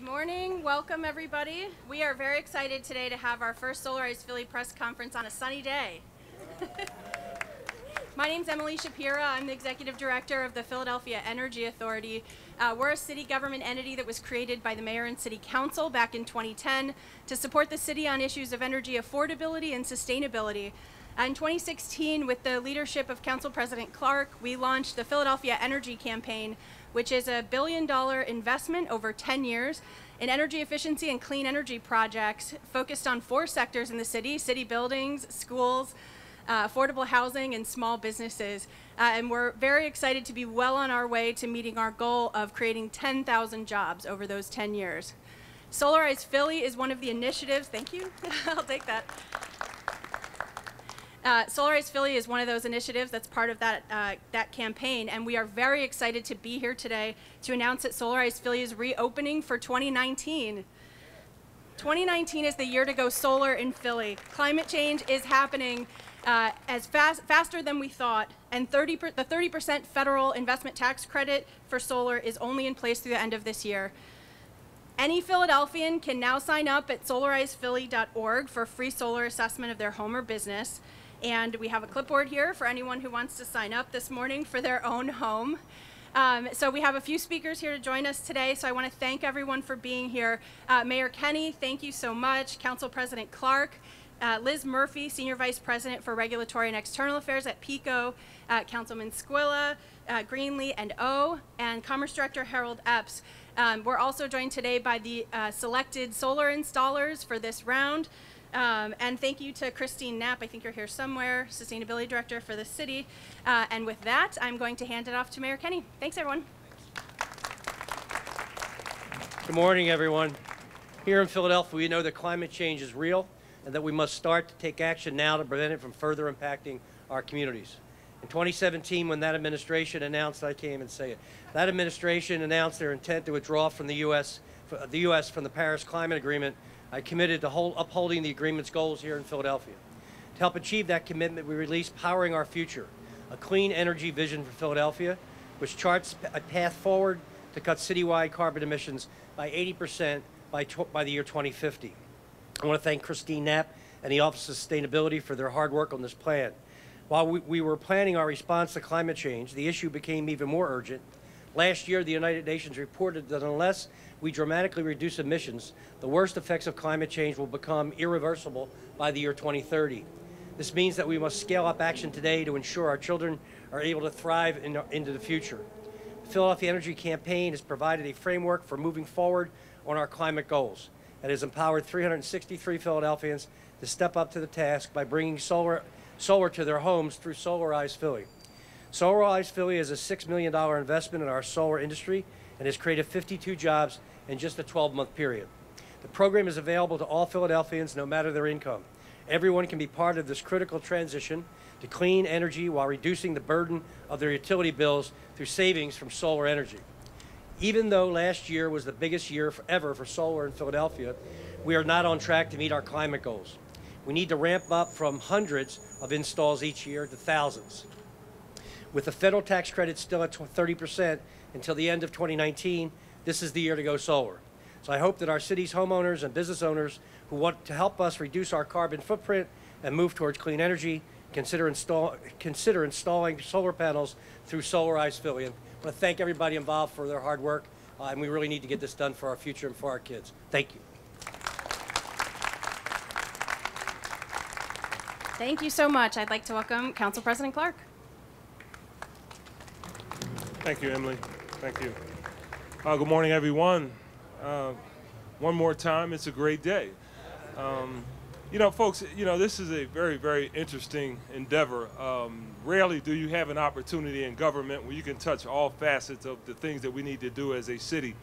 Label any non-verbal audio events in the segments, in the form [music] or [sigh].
Good morning. Welcome, everybody. We are very excited today to have our first Solarize Philly press conference on a sunny day. [laughs] My name is Emily Schapira. I'm the executive director of the Philadelphia Energy Authority. Uh, we're a city government entity that was created by the mayor and city council back in 2010 to support the city on issues of energy affordability and sustainability. Uh, in 2016, with the leadership of Council President Clark, we launched the Philadelphia Energy Campaign, which is a billion dollar investment over 10 years in energy efficiency and clean energy projects focused on four sectors in the city city buildings, schools, uh, affordable housing, and small businesses. Uh, and we're very excited to be well on our way to meeting our goal of creating 10,000 jobs over those 10 years. Solarize Philly is one of the initiatives, thank you, [laughs] I'll take that. Uh, Solarize Philly is one of those initiatives that's part of that, uh, that campaign, and we are very excited to be here today to announce that Solarize Philly is reopening for 2019. 2019 is the year to go solar in Philly. Climate change is happening uh, as fast, faster than we thought, and 30 per, the 30% federal investment tax credit for solar is only in place through the end of this year. Any Philadelphian can now sign up at solarizephilly.org for a free solar assessment of their home or business. And we have a clipboard here for anyone who wants to sign up this morning for their own home. Um, so we have a few speakers here to join us today, so I want to thank everyone for being here. Uh, Mayor Kenney, thank you so much. Council President Clark, uh, Liz Murphy, Senior Vice President for Regulatory and External Affairs at PECO, uh, Councilman Squilla, uh, Greenlee, and O, and Commerce Director Harold Epps. Um, we're also joined today by the uh, selected solar installers for this round. Um, and thank you to Christine Knapp, I think you're here somewhere, Sustainability Director for the city. Uh, and with that, I'm going to hand it off to Mayor Kenney. Thanks, everyone. Good morning, everyone. Here in Philadelphia, we know that climate change is real and that we must start to take action now to prevent it from further impacting our communities. In 2017, when that administration announced, I can't even say it, that administration announced their intent to withdraw from the U.S. the U.S. from the Paris Climate Agreement, I committed to hold, upholding the agreement's goals here in Philadelphia. To help achieve that commitment, we released Powering Our Future, a clean energy vision for Philadelphia, which charts a path forward to cut citywide carbon emissions by 80% by, by the year 2050. I want to thank Christine Knapp and the Office of Sustainability for their hard work on this plan. While we, we, were planning our response to climate change, the issue became even more urgent. Last year, the United Nations reported that unless we dramatically reduce emissions, the worst effects of climate change will become irreversible by the year 2030. This means that we must scale up action today to ensure our children are able to thrive in, into the future. The Philadelphia Energy Campaign has provided a framework for moving forward on our climate goals and has empowered 363 Philadelphians to step up to the task by bringing solar, solar to their homes through Solarize Philly. Solarize Philly is a $6 million investment in our solar industry and has created 52 jobs in just a 12-month period. The program is available to all Philadelphians no matter their income. Everyone can be part of this critical transition to clean energy while reducing the burden of their utility bills through savings from solar energy. Even though last year was the biggest year ever for solar in Philadelphia, we are not on track to meet our climate goals. We need to ramp up from hundreds of installs each year to thousands. With the federal tax credit still at 30% until the end of 2019, this is the year to go solar. So I hope that our city's homeowners and business owners who want to help us reduce our carbon footprint and move towards clean energy consider, install, consider installing solar panels through Solarize Philly. I want to thank everybody involved for their hard work, uh, and we really need to get this done for our future and for our kids. Thank you. Thank you so much. I'd like to welcome Council President Clark. Thank you, Emily. Thank you. Uh, good morning, everyone. Uh, one more time, it's a great day. Um, you know, folks, you know, this is a very, very interesting endeavor. Um, rarely do you have an opportunity in government where you can touch all facets of the things that we need to do as a city.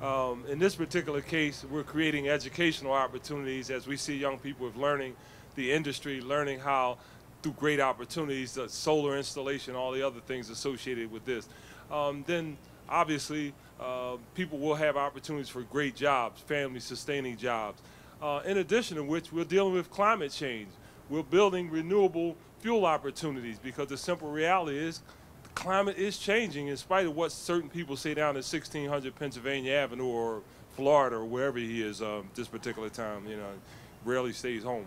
Um, in this particular case, we're creating educational opportunities as we see young people with learning the industry, learning how through great opportunities, the solar installation, all the other things associated with this. Um, then obviously, uh, people will have opportunities for great jobs, family sustaining jobs. Uh, in addition to which, we're dealing with climate change. We're building renewable fuel opportunities because the simple reality is the climate is changing in spite of what certain people say down at 1600 Pennsylvania Avenue or Florida or wherever he is um, this particular time. You know, rarely stays home.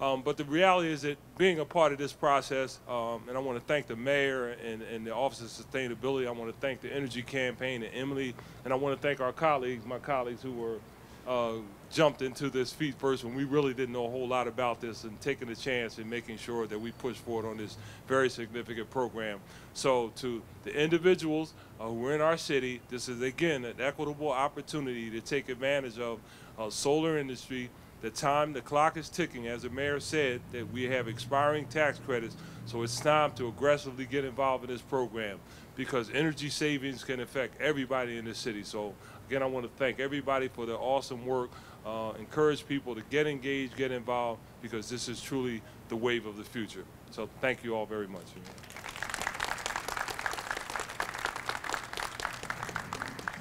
Um, but the reality is that being a part of this process, um, and I want to thank the mayor and, and the Office of Sustainability. I want to thank the Energy Campaign and Emily, and I want to thank our colleagues, my colleagues who were uh, jumped into this feet first when we really didn't know a whole lot about this and taking a chance and making sure that we push forward on this very significant program. So to the individuals uh, who are in our city, this is again an equitable opportunity to take advantage of uh, solar industry the time, the clock is ticking, as the mayor said, that we have expiring tax credits, so it's time to aggressively get involved in this program because energy savings can affect everybody in the city. So again, I want to thank everybody for their awesome work. Uh, encourage people to get engaged, get involved, because this is truly the wave of the future. So thank you all very much.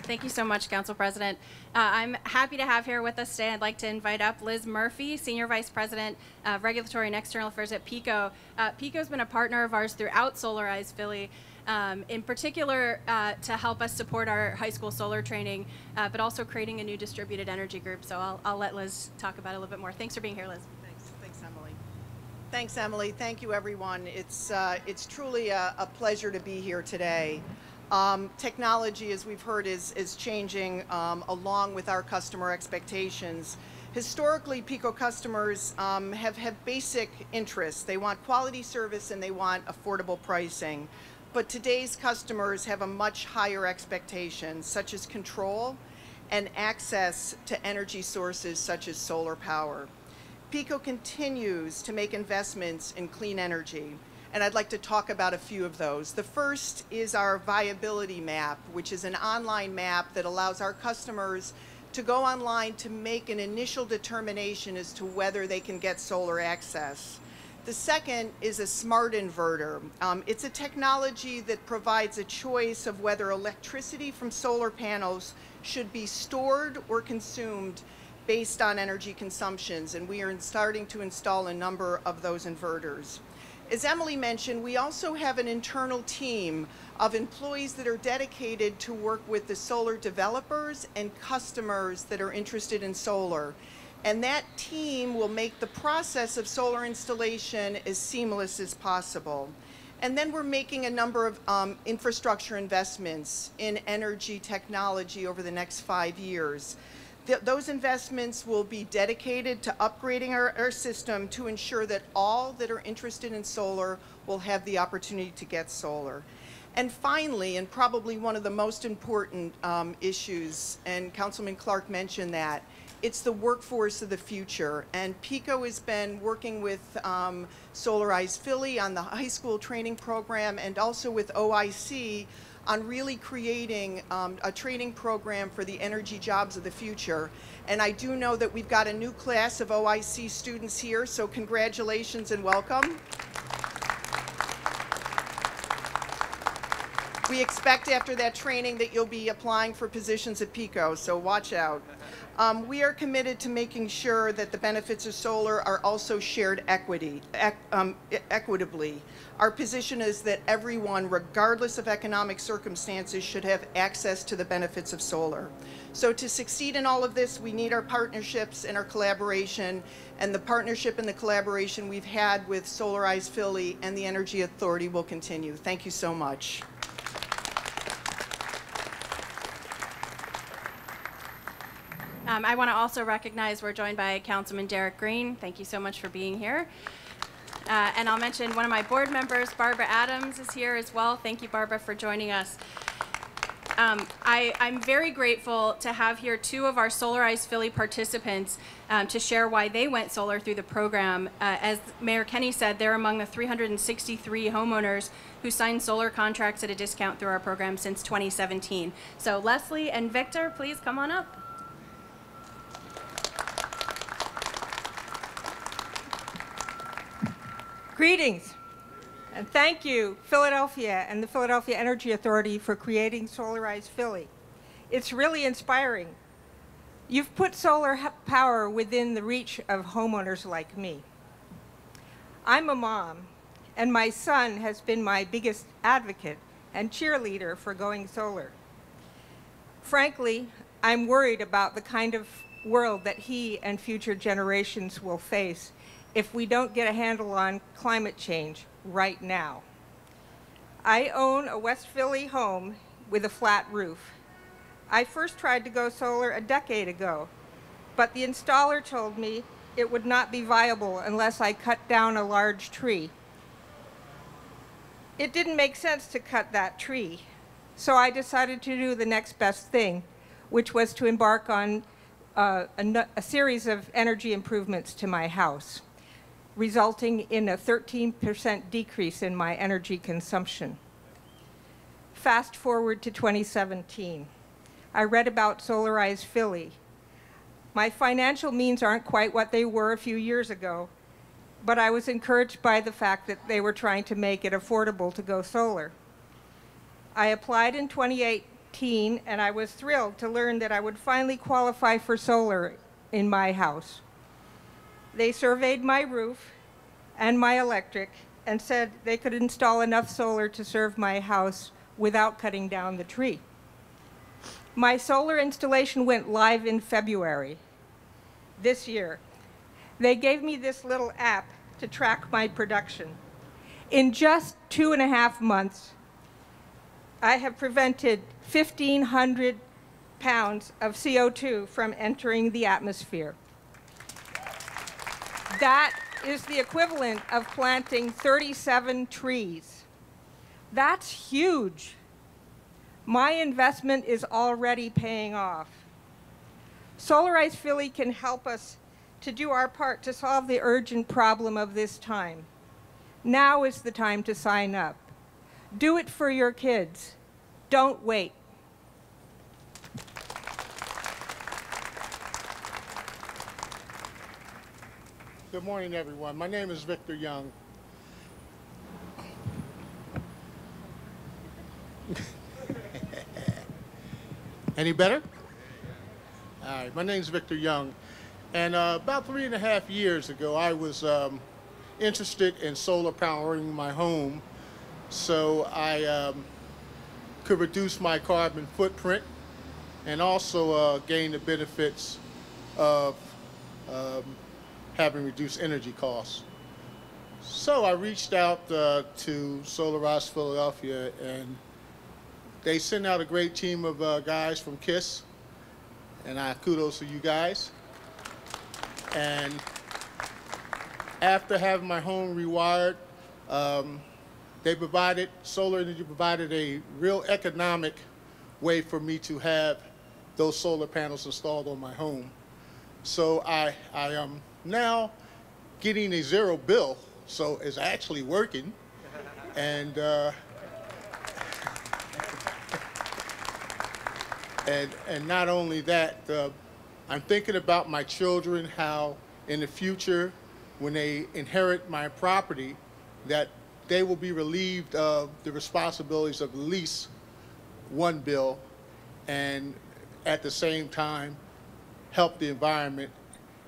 Thank you so much, Council President. Uh, I'm happy to have here with us today. I'd like to invite up Liz Murphy, Senior Vice President of Regulatory and External Affairs at PECO. Uh, PECO's been a partner of ours throughout Solarize Philly. Um, in particular, uh, to help us support our high school solar training, uh, but also creating a new distributed energy group. So I'll, I'll let Liz talk about it a little bit more. Thanks for being here, Liz. Thanks, thanks, Emily. Thanks, Emily. Thank you, everyone. It's uh, it's truly a, a pleasure to be here today. Um, technology, as we've heard, is, is changing um, along with our customer expectations. Historically, PECO customers um, have, have basic interests. They want quality service and they want affordable pricing. But today's customers have a much higher expectation, such as control and access to energy sources such as solar power. PECO continues to make investments in clean energy and I'd like to talk about a few of those. The first is our viability map, which is an online map that allows our customers to go online to make an initial determination as to whether they can get solar access. The second is a smart inverter. Um, it's a technology that provides a choice of whether electricity from solar panels should be stored or consumed based on energy consumptions, and we are starting to install a number of those inverters. As Emily mentioned, we also have an internal team of employees that are dedicated to work with the solar developers and customers that are interested in solar. And that team will make the process of solar installation as seamless as possible. And then we're making a number of um, infrastructure investments in energy technology over the next five years. Th those investments will be dedicated to upgrading our, our, system to ensure that all that are interested in solar will have the opportunity to get solar. And finally, and probably one of the most important um, issues, and Councilman Clark mentioned that, it's the workforce of the future. And PECO has been working with um, Solarize Philly on the high school training program and also with OIC on really creating um, a training program for the energy jobs of the future. And I do know that we've got a new class of OIC students here, so congratulations and welcome. We expect after that training that you'll be applying for positions at PECO, so watch out. Um, we are committed to making sure that the benefits of solar are also shared equity, um, equitably. Our position is that everyone, regardless of economic circumstances, should have access to the benefits of solar. So to succeed in all of this, we need our partnerships and our collaboration, and the partnership and the collaboration we've had with Solarize Philly and the Energy Authority will continue. Thank you so much. Um, I want to also recognize we're joined by Councilman Derek Green. Thank you so much for being here. Uh, and I'll mention one of my board members, Barbara Adams, is here as well. Thank you, Barbara, for joining us. Um, I, am very grateful to have here two of our Solarize Philly participants um, to share why they went solar through the program. Uh, as Mayor Kenney said, they're among the 363 homeowners who signed solar contracts at a discount through our program since 2017. So Leslie and Victor, please come on up. Greetings, and thank you, Philadelphia and the Philadelphia Energy Authority for creating Solarize Philly. It's really inspiring. You've put solar power within the reach of homeowners like me. I'm a mom, and my son has been my biggest advocate and cheerleader for going solar. Frankly, I'm worried about the kind of world that he and future generations will face if we don't get a handle on climate change right now. I own a West Philly home with a flat roof. I first tried to go solar a decade ago, but the installer told me it would not be viable unless I cut down a large tree. It didn't make sense to cut that tree, so I decided to do the next best thing, which was to embark on uh, a, a series of energy improvements to my house, resulting in a 13% decrease in my energy consumption. Fast forward to 2017. I read about Solarize Philly. My financial means aren't quite what they were a few years ago, but I was encouraged by the fact that they were trying to make it affordable to go solar. I applied in 2018 and I was thrilled to learn that I would finally qualify for solar in my house. They surveyed my roof and my electric and said they could install enough solar to serve my house without cutting down the tree. My solar installation went live in February this year. They gave me this little app to track my production. In just two and a half months, I have prevented 1,500 pounds of CO2 from entering the atmosphere. That is the equivalent of planting 37 trees. That's huge. My investment is already paying off. Solarize Philly can help us to do our part to solve the urgent problem of this time. Now is the time to sign up. Do it for your kids. Don't wait. Good morning, everyone. My name is Victor Young. [laughs] Any better? All right, my name is Victor Young. And uh, about three and a half years ago, I was um, interested in solar powering my home so I um, could reduce my carbon footprint and also uh, gain the benefits of um, having reduced energy costs. So I reached out uh, to Solarize Philadelphia, and they sent out a great team of uh, guys from KISS, and I kudos to you guys. And after having my home rewired, um, they provided solar energy provided a real economic way for me to have those solar panels installed on my home. So I, I am now getting a zero bill, so it's actually working. [laughs] And, uh, and, and not only that, uh, I'm thinking about my children, how in the future, when they inherit my property, that they will be relieved of the responsibilities of at least one bill and at the same time help the environment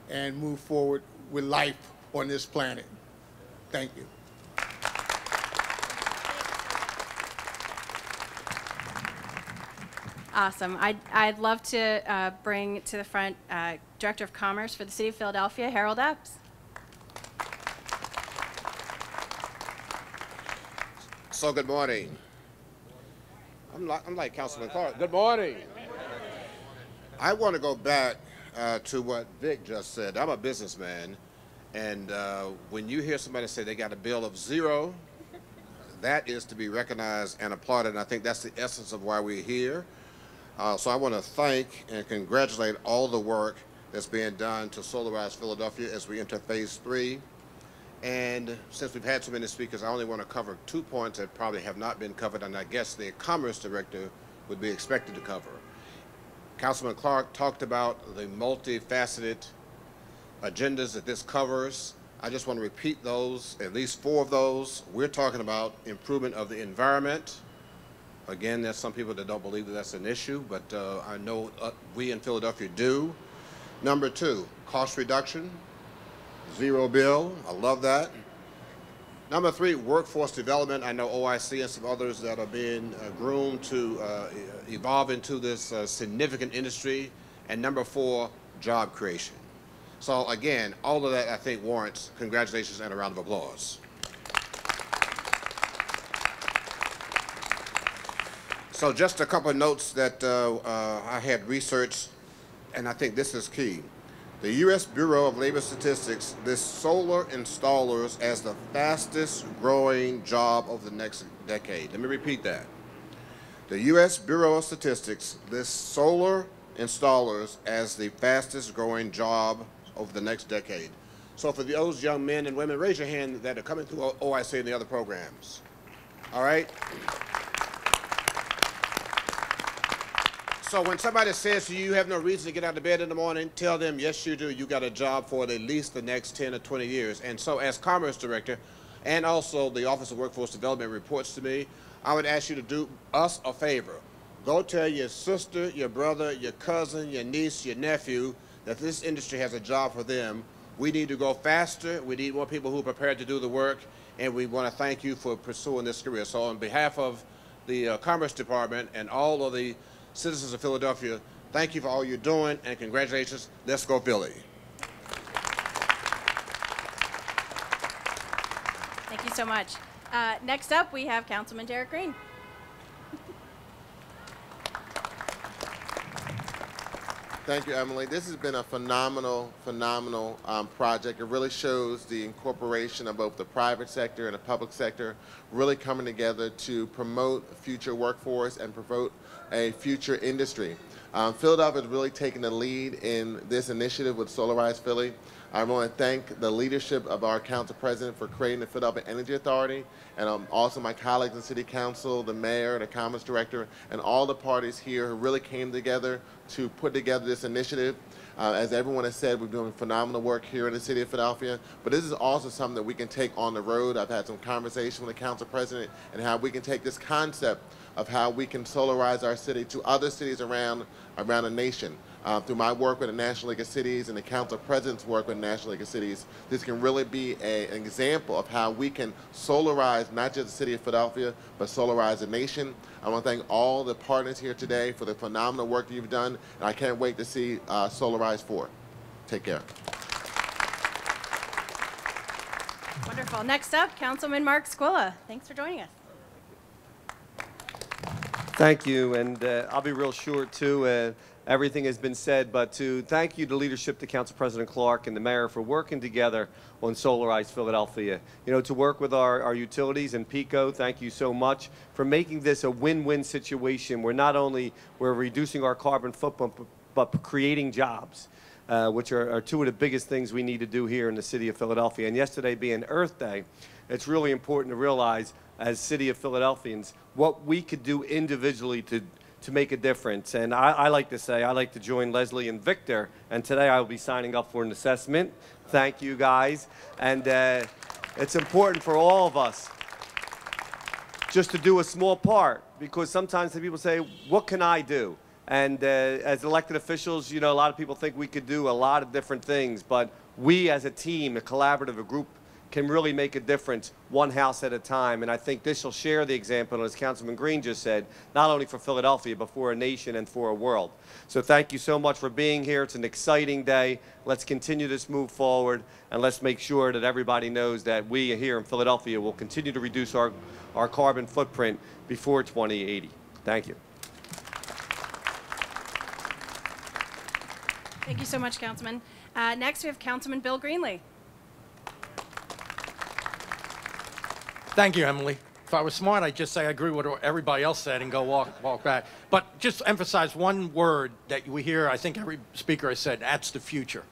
and move forward with life on this planet. Thank you. Awesome. I'd, I'd love to uh, bring to the front uh, Director of Commerce for the City of Philadelphia, Harold Epps. So good morning. I'm like, I'm like Councilman Clark. Good morning. I want to go back uh, to what Vic just said. I'm a businessman, and uh, when you hear somebody say they got a bill of zero, that is to be recognized and applauded. And I think that's the essence of why we're here. Uh, so I want to thank and congratulate all the work that's being done to solarize Philadelphia as we enter phase three. And since we've had so many speakers, I only want to cover two points that probably have not been covered, and I guess the Commerce Director would be expected to cover. Councilman Clark talked about the multifaceted agendas that this covers. I just want to repeat those, at least four of those. We're talking about improvement of the environment. Again, there's some people that don't believe that that's an issue, but uh, I know uh, we in Philadelphia do. Number two, cost reduction, zero bill. I love that. Number three, workforce development. I know OIC and some others that are being uh, groomed to uh, evolve into this uh, significant industry. And number four, job creation. So again, all of that I think warrants congratulations and a round of applause. So just a couple of notes that uh, uh, I had researched, and I think this is key. The U.S. Bureau of Labor Statistics lists solar installers as the fastest growing job of the next decade. Let me repeat that. The U.S. Bureau of Statistics lists solar installers as the fastest growing job over the next decade. So for those young men and women, raise your hand that are coming through OIC and the other programs. All right? So when somebody says to you, you have no reason to get out of bed in the morning, tell them, yes, you do. You got a job for at least the next 10 or 20 years. And so as Commerce Director, and also the Office of Workforce Development reports to me, I would ask you to do us a favor. Go tell your sister, your brother, your cousin, your niece, your nephew that this industry has a job for them. We need to go faster. We need more people who are prepared to do the work. And we want to thank you for pursuing this career. So on behalf of the uh, Commerce Department and all of the citizens of Philadelphia, thank you for all you're doing and congratulations. Let's go Philly. Thank you so much. Uh, next up, we have Councilman Derek Green. Thank you, Emily. This has been a phenomenal, phenomenal um, project. It really shows the incorporation of both the private sector and the public sector really coming together to promote future workforce and promote a future industry. Um, Philadelphia has really taken the lead in this initiative with Solarize Philly. I want to thank the leadership of our council president for creating the Philadelphia Energy Authority, and um, also my colleagues in City Council, the mayor, the Commerce Director, and all the parties here who really came together to put together this initiative. Uh, as everyone has said, we're doing phenomenal work here in the city of Philadelphia, but this is also something that we can take on the road. I've had some conversation with the council president and how we can take this concept of how we can solarize our city to other cities around around the nation. Uh, through my work with the National League of Cities and the Council President's work with the National League of Cities, this can really be a, an example of how we can solarize not just the city of Philadelphia, but solarize the nation. I want to thank all the partners here today for the phenomenal work that you've done, and I can't wait to see uh, Solarize 4. Take care. Wonderful. Next up, Councilman Mark Squilla. Thanks for joining us. Thank you, and uh, I'll be real short too. Uh, everything has been said, but to thank you to leadership, to Council President Clark and the mayor for working together on Solarize Philadelphia. You know, to work with our, our utilities and PECO, thank you so much for making this a win-win situation where not only we're reducing our carbon footprint, but, creating jobs. Uh, which are, are two of the biggest things we need to do here in the city of Philadelphia. And yesterday being Earth Day, it's really important to realize as city of Philadelphians what we could do individually to to make a difference. And I, I, like to say, I like to join Leslie and Victor. And today I will be signing up for an assessment. Thank you guys. And uh, it's important for all of us just to do a small part because sometimes the people say, what can I do? And uh, as elected officials, you know, a lot of people think we could do a lot of different things, but we as a team, a collaborative, a group, can really make a difference one house at a time. And I think this will share the example, as Councilman Green just said, not only for Philadelphia, but for a nation and for a world. So thank you so much for being here. It's an exciting day. Let's continue this move forward, and let's make sure that everybody knows that we here in Philadelphia will continue to reduce our, our carbon footprint before 2080. Thank you. Thank you so much, Councilman. Uh, next, we have Councilman Bill Greenlee. Thank you, Emily. If I was smart, I'd just say I agree with what everybody else said and go walk, walk back. But just emphasize one word that we hear, I think every speaker has said, that's the future.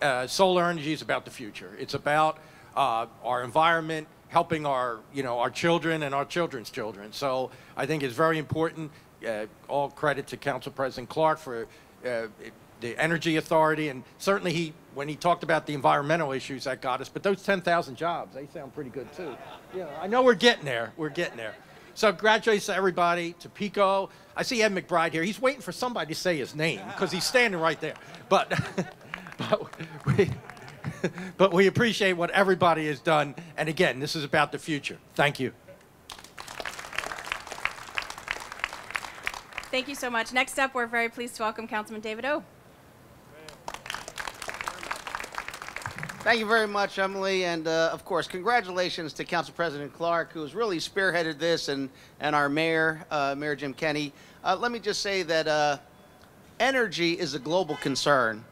Uh, solar energy is about the future. It's about uh, our environment, helping our, you know, our children and our children's children. So I think it's very important. Uh, all credit to Council President Clark for uh, the Energy Authority, and certainly he, when he talked about the environmental issues, that got us. But those 10,000 jobs, they sound pretty good too. Yeah, I know we're getting there. We're getting there. So congratulations to everybody, to PECO. I see Ed McBride here. He's waiting for somebody to say his name because he's standing right there. But, [laughs] but we, [laughs] but we appreciate what everybody has done. And again, this is about the future. Thank you. Thank you so much. Next up, we're very pleased to welcome Councilman David O. Thank you very much, Emily, and uh, of course, congratulations to Council President Clark, who has really spearheaded this, and, and our mayor, uh, Mayor Jim Kenney. Uh, let me just say that uh, energy is a global concern,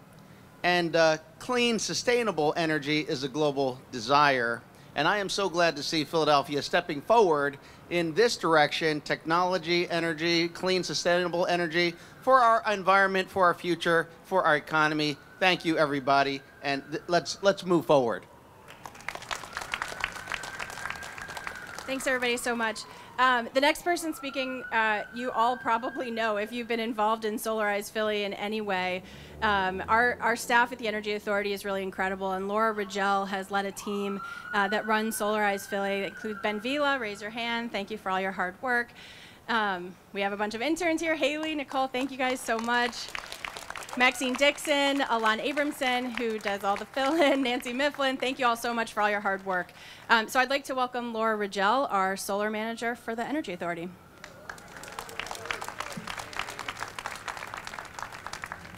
and uh, clean, sustainable energy is a global desire. And I am so glad to see Philadelphia stepping forward in this direction technology, energy, clean, sustainable energy for our environment, for our future, for our economy. Thank you, everybody, and let's, let's move forward. Thanks, everybody, so much. Um, the next person speaking, uh, you all probably know if you've been involved in Solarize Philly in any way. Um, our, our staff at the Energy Authority is really incredible, and Laura Rigell has led a team uh, that runs Solarize Philly. It includes Ben Vila, raise your hand. Thank you for all your hard work. Um, we have a bunch of interns here. Haley, Nicole, thank you guys so much. Maxine Dixon, Alon Abramson, who does all the fill-in, [laughs] Nancy Mifflin, thank you all so much for all your hard work. Um, so I'd like to welcome Laura Rigell, our solar manager for the Energy Authority.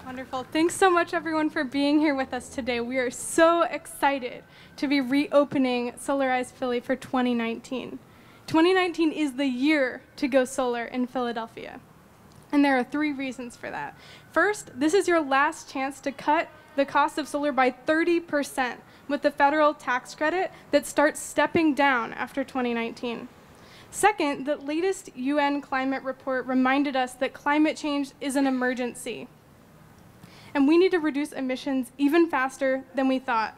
Wonderful. Thanks so much, everyone, for being here with us today. We are so excited to be reopening Solarize Philly for 2019. 2019 is the year to go solar in Philadelphia. And there are three reasons for that. First, this is your last chance to cut the cost of solar by 30% with the federal tax credit that starts stepping down after 2019. Second, the latest UN climate report reminded us that climate change is an emergency. And we need to reduce emissions even faster than we thought.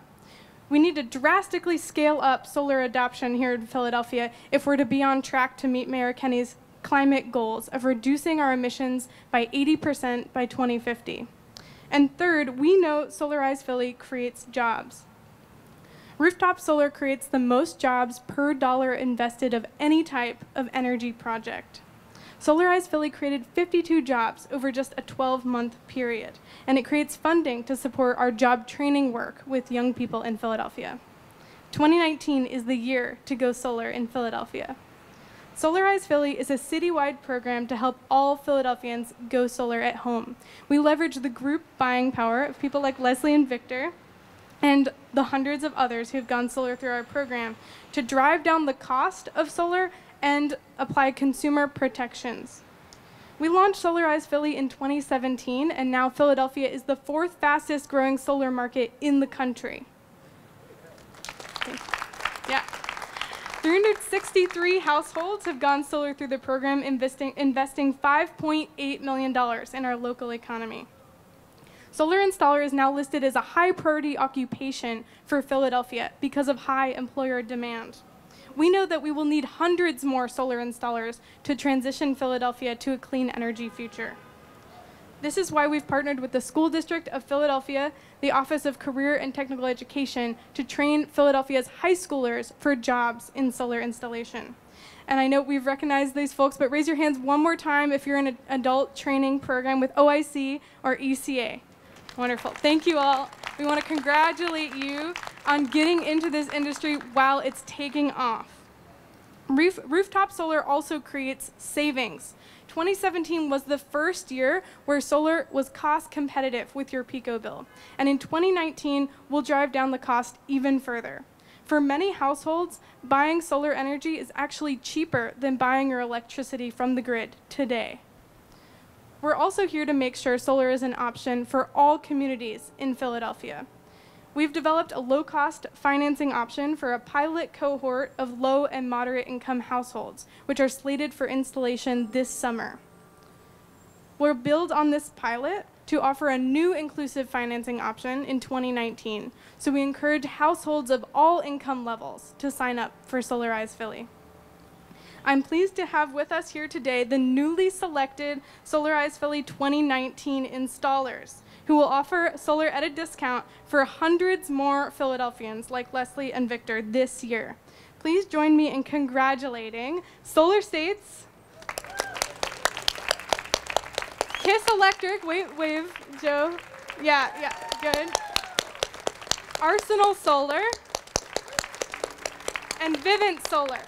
We need to drastically scale up solar adoption here in Philadelphia if we're to be on track to meet Mayor Kenney's climate goals of reducing our emissions by 80% by 2050. And third, we know Solarize Philly creates jobs. Rooftop solar creates the most jobs per dollar invested of any type of energy project. Solarize Philly created 52 jobs over just a 12 month period, and it creates funding to support our job training work with young people in Philadelphia. 2019 is the year to go solar in Philadelphia. Solarize Philly is a citywide program to help all Philadelphians go solar at home. We leverage the group buying power of people like Leslie and Victor and the hundreds of others who have gone solar through our program to drive down the cost of solar and apply consumer protections. We launched Solarize Philly in 2017, and now Philadelphia is the fourth fastest growing solar market in the country. Yeah. 363 households have gone solar through the program, investing, investing $5.8 million in our local economy. Solar installer is now listed as a high priority occupation for Philadelphia because of high employer demand. We know that we will need hundreds more solar installers to transition Philadelphia to a clean energy future. This is why we've partnered with the School District of Philadelphia, the Office of Career and Technical Education, to train Philadelphia's high schoolers for jobs in solar installation. And I know we've recognized these folks, but raise your hands one more time if you're in an adult training program with OIC or ECA. Wonderful. Thank you all. We want to congratulate you on getting into this industry while it's taking off. Roof, rooftop solar also creates savings. 2017 was the first year where solar was cost competitive with your PECO bill. And in 2019, we'll drive down the cost even further. For many households, buying solar energy is actually cheaper than buying your electricity from the grid today. We're also here to make sure solar is an option for all communities in Philadelphia. We've developed a low cost financing option for a pilot cohort of low and moderate income households, which are slated for installation this summer. We'll build on this pilot to offer a new inclusive financing option in 2019. So we encourage households of all income levels to sign up for Solarize Philly. I'm pleased to have with us here today the newly selected Solarize Philly 2019 installers who will offer solar at a discount for hundreds more Philadelphians like Leslie and Victor this year. Please join me in congratulating Solar States, Kiss Electric, wait, wave, Joe. Yeah, yeah, good. Arsenal Solar, and Vivint Solar.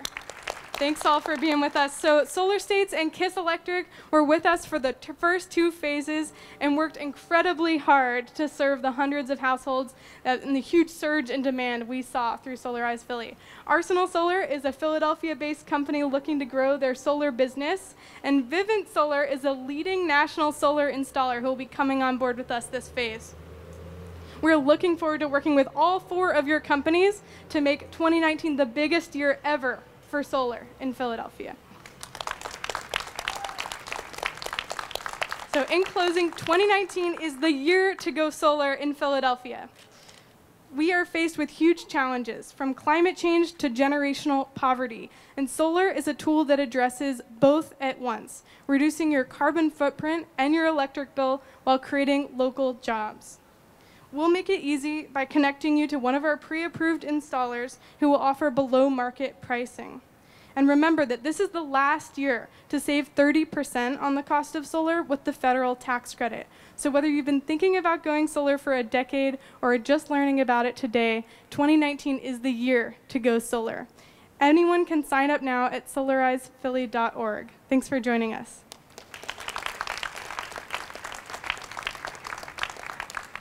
Thanks all for being with us. So Solar States and KISS Electric were with us for the first two phases and worked incredibly hard to serve the hundreds of households uh, and the huge surge in demand we saw through Solarize Philly. Arsenal Solar is a Philadelphia-based company looking to grow their solar business, and Vivint Solar is a leading national solar installer who will be coming on board with us this phase. We're looking forward to working with all four of your companies to make 2019 the biggest year ever for solar in Philadelphia. So, in closing, 2019 is the year to go solar in Philadelphia. We are faced with huge challenges, from climate change to generational poverty, and solar is a tool that addresses both at once, reducing your carbon footprint and your electric bill while creating local jobs. We'll make it easy by connecting you to one of our pre-approved installers who will offer below market pricing. And remember that this is the last year to save 30% on the cost of solar with the federal tax credit. So whether you've been thinking about going solar for a decade or are just learning about it today, 2019 is the year to go solar. Anyone can sign up now at solarizephilly.org. Thanks for joining us.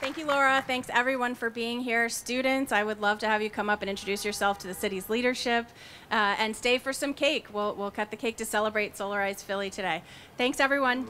Thank you, Laura. Thanks, everyone, for being here. Students, I would love to have you come up and introduce yourself to the city's leadership uh, and stay for some cake. We'll, we'll cut the cake to celebrate Solarize Philly today. Thanks, everyone.